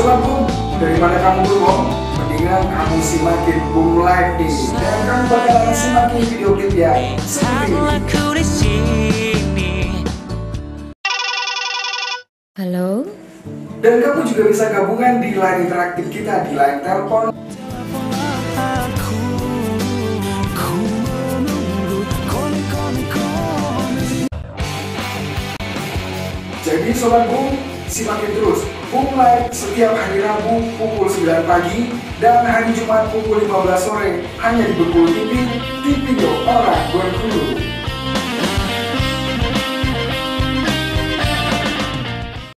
Sobat Boom, daripada kamu bengong, mendingan kamu simakin Boom Live nih. Dan kamu bakalan simakin video klip yang seperti ini. Halo? Dan kamu juga bisa gabungan di line interaktif kita di line telepon. Jadi Sobat Boom, simakin terus Boom Live setiap hari Rabu pukul 9 pagi dan hari Jumat pukul 15 sore hanya di Bengkulu TV, TV orang berhulu.